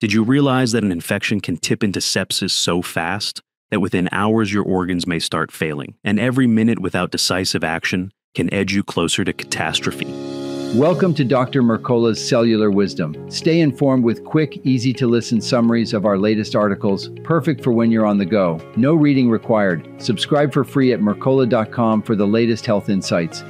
Did you realize that an infection can tip into sepsis so fast that within hours your organs may start failing, and every minute without decisive action can edge you closer to catastrophe? Welcome to Dr. Mercola's Cellular Wisdom. Stay informed with quick, easy to listen summaries of our latest articles, perfect for when you're on the go. No reading required. Subscribe for free at mercola.com for the latest health insights.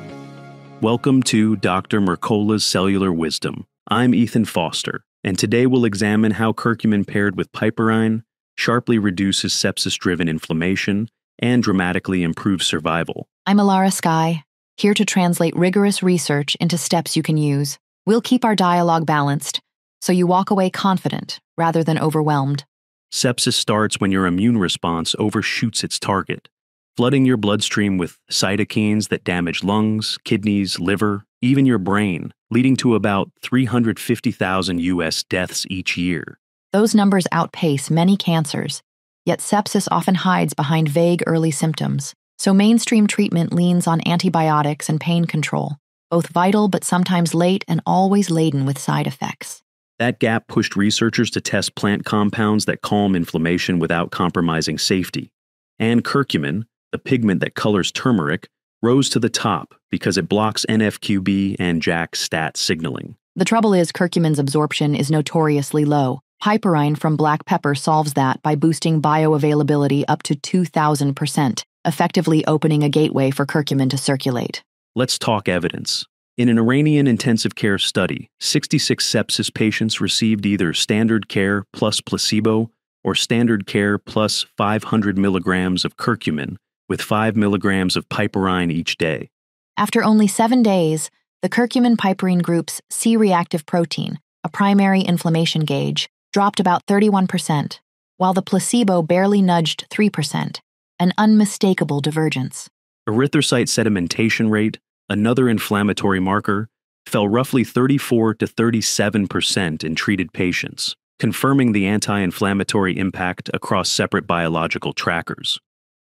Welcome to Dr. Mercola's Cellular Wisdom. I'm Ethan Foster, and today we'll examine how curcumin paired with piperine sharply reduces sepsis driven inflammation and dramatically improves survival. I'm Alara Sky, here to translate rigorous research into steps you can use. We'll keep our dialogue balanced so you walk away confident rather than overwhelmed. Sepsis starts when your immune response overshoots its target, flooding your bloodstream with cytokines that damage lungs, kidneys, liver, even your brain, leading to about 350,000 U.S. deaths each year. Those numbers outpace many cancers, yet sepsis often hides behind vague early symptoms. So mainstream treatment leans on antibiotics and pain control, both vital but sometimes late and always laden with side effects. That gap pushed researchers to test plant compounds that calm inflammation without compromising safety. And curcumin, the pigment that colors turmeric, rose to the top because it blocks NF kappa B and JAK STAT signaling. The trouble is, curcumin's absorption is notoriously low. Piperine from black pepper solves that by boosting bioavailability up to 2,000%, effectively opening a gateway for curcumin to circulate. Let's talk evidence. In an Iranian intensive care study, 66 sepsis patients received either standard care plus placebo or standard care plus 500 milligrams of curcumin with 5 milligrams of piperine each day. After only seven days, the curcumin piperine group's C reactive protein, a primary inflammation gauge, dropped about 31%, while the placebo barely nudged 3%, an unmistakable divergence. Erythrocyte sedimentation rate, another inflammatory marker, fell roughly 34 to 37% in treated patients, confirming the anti inflammatory impact across separate biological trackers.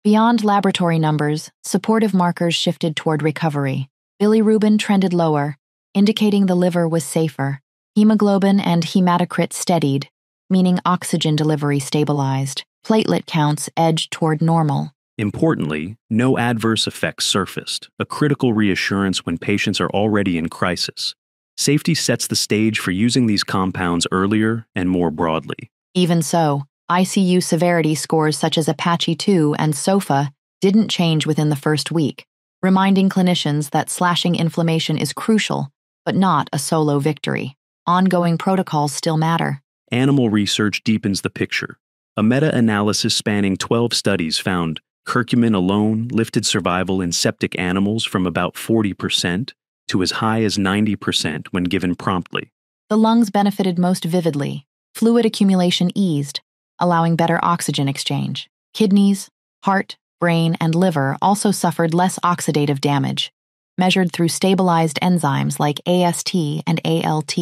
Beyond laboratory numbers, supportive markers shifted toward recovery. Bilirubin trended lower, indicating the liver was safer. Hemoglobin and hematocrit steadied, meaning oxygen delivery stabilized. Platelet counts edged toward normal. Importantly, no adverse effects surfaced, a critical reassurance when patients are already in crisis. Safety sets the stage for using these compounds earlier and more broadly. Even so, ICU severity scores such as Apache 2 and SOFA didn't change within the first week, reminding clinicians that slashing inflammation is crucial, but not a solo victory. Ongoing protocols still matter. Animal research deepens the picture. A meta analysis spanning 12 studies found curcumin alone lifted survival in septic animals from about 40% to as high as 90% when given promptly. The lungs benefited most vividly. Fluid accumulation eased, allowing better oxygen exchange. Kidneys, heart, brain, and liver also suffered less oxidative damage, measured through stabilized enzymes like AST and ALT.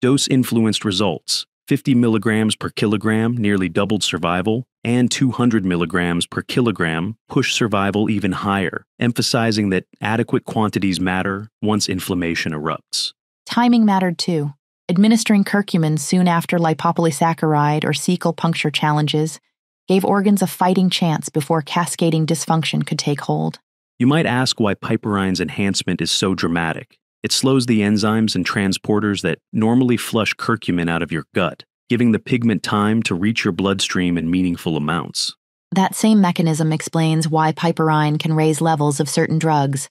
Dose influenced results. 50 milligrams per kilogram nearly doubled survival, and 200 milligrams per kilogram pushed survival even higher, emphasizing that adequate quantities matter once inflammation erupts. Timing mattered too. Administering curcumin soon after lipopolysaccharide or cecal puncture challenges gave organs a fighting chance before cascading dysfunction could take hold. You might ask why piperine's enhancement is so dramatic. It slows the enzymes and transporters that normally flush curcumin out of your gut, giving the pigment time to reach your bloodstream in meaningful amounts. That same mechanism explains why piperine can raise levels of certain drugs.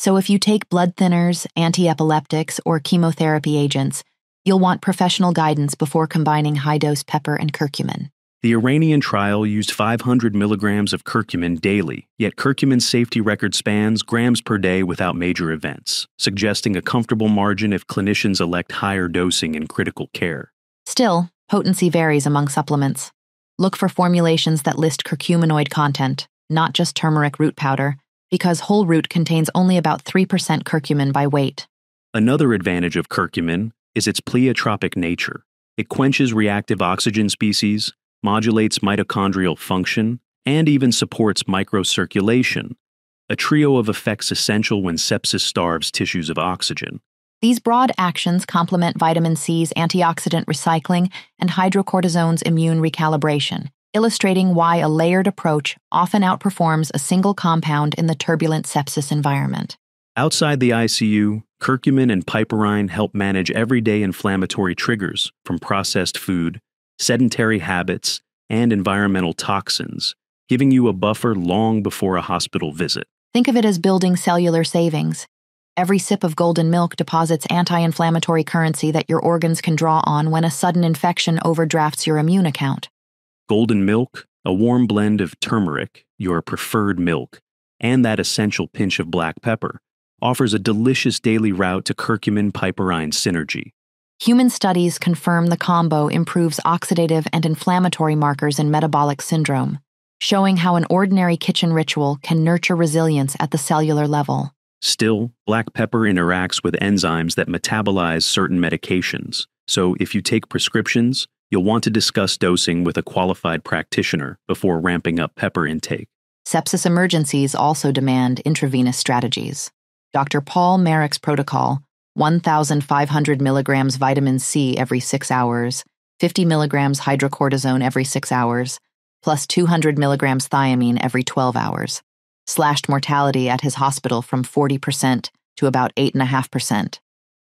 So if you take blood thinners, antiepileptics, or chemotherapy agents, you'll want professional guidance before combining high dose pepper and curcumin. The Iranian trial used 500 milligrams of curcumin daily, yet curcumin's safety record spans grams per day without major events, suggesting a comfortable margin if clinicians elect higher dosing in critical care. Still, potency varies among supplements. Look for formulations that list curcuminoid content, not just turmeric root powder, because whole root contains only about 3% curcumin by weight. Another advantage of curcumin is its pleiotropic nature. It quenches reactive oxygen species, modulates mitochondrial function, and even supports microcirculation, a trio of effects essential when sepsis starves tissues of oxygen. These broad actions complement vitamin C's antioxidant recycling and hydrocortisone's immune recalibration, illustrating why a layered approach often outperforms a single compound in the turbulent sepsis environment. Outside the ICU, curcumin and piperine help manage everyday inflammatory triggers from processed food, sedentary habits, and environmental toxins, giving you a buffer long before a hospital visit. Think of it as building cellular savings. Every sip of golden milk deposits anti inflammatory currency that your organs can draw on when a sudden infection overdrafts your immune account. Golden milk, a warm blend of turmeric, your preferred milk, and that essential pinch of black pepper, offers a delicious daily route to curcumin piperine synergy. Human studies confirm the combo improves oxidative and inflammatory markers in metabolic syndrome, showing how an ordinary kitchen ritual can nurture resilience at the cellular level. Still, black pepper interacts with enzymes that metabolize certain medications, so if you take prescriptions, you'll want to discuss dosing with a qualified practitioner before ramping up pepper intake. Sepsis emergencies also demand intravenous strategies. Dr. Paul Marik's protocol 1,500 milligrams vitamin C every six hours, 50 milligrams hydrocortisone every six hours, plus 200 milligrams thiamine every 12 hours, slashed mortality at his hospital from 40% to about 8.5%.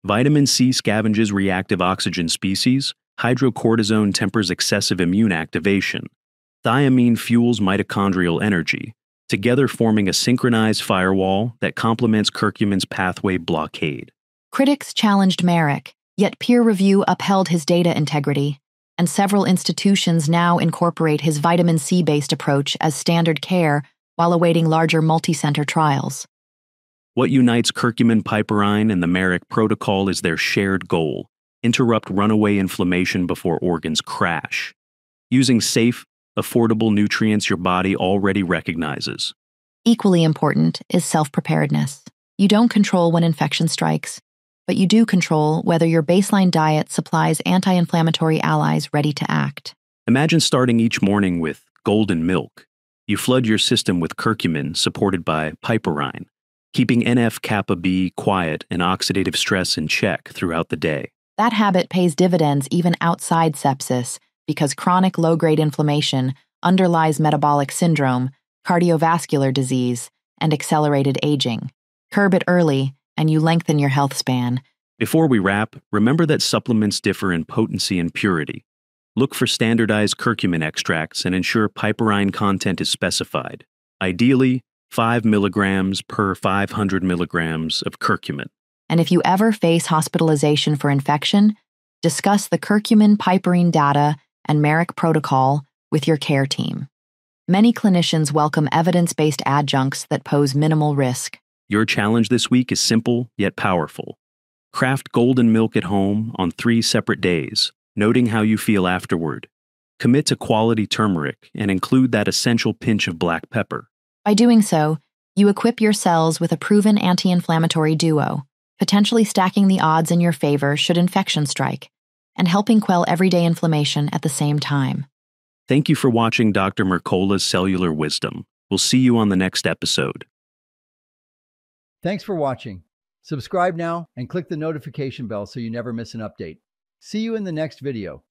Vitamin C scavenges reactive oxygen species, hydrocortisone tempers excessive immune activation, thiamine fuels mitochondrial energy, together forming a synchronized firewall that complements curcumin's pathway blockade. Critics challenged Marik, yet peer review upheld his data integrity, and several institutions now incorporate his vitamin C based approach as standard care while awaiting larger multi-center trials. What unites curcumin piperine and the Marik protocol is their shared goal interrupt runaway inflammation before organs crash, using safe, affordable nutrients your body already recognizes. Equally important is self preparedness. You don't control when infection strikes, but you do control whether your baseline diet supplies anti inflammatory allies ready to act. Imagine starting each morning with golden milk. You flood your system with curcumin supported by piperine, keeping NF kappa B quiet and oxidative stress in check throughout the day. That habit pays dividends even outside sepsis because chronic low grade inflammation underlies metabolic syndrome, cardiovascular disease, and accelerated aging. Curb it early, and you lengthen your health span. Before we wrap, remember that supplements differ in potency and purity. Look for standardized curcumin extracts and ensure piperine content is specified. Ideally, 5 milligrams per 500 milligrams of curcumin. And if you ever face hospitalization for infection, discuss the curcumin piperine data and Marik protocol with your care team. Many clinicians welcome evidence based adjuncts that pose minimal risk. Your challenge this week is simple yet powerful. Craft golden milk at home on three separate days, noting how you feel afterward. Commit to quality turmeric and include that essential pinch of black pepper. By doing so, you equip your cells with a proven anti inflammatory duo, potentially stacking the odds in your favor should infection strike, and helping quell everyday inflammation at the same time. Thank you for watching Dr. Mercola's Cellular Wisdom. We'll see you on the next episode. Thanks for watching. Subscribe now and click the notification bell so you never miss an update. See you in the next video.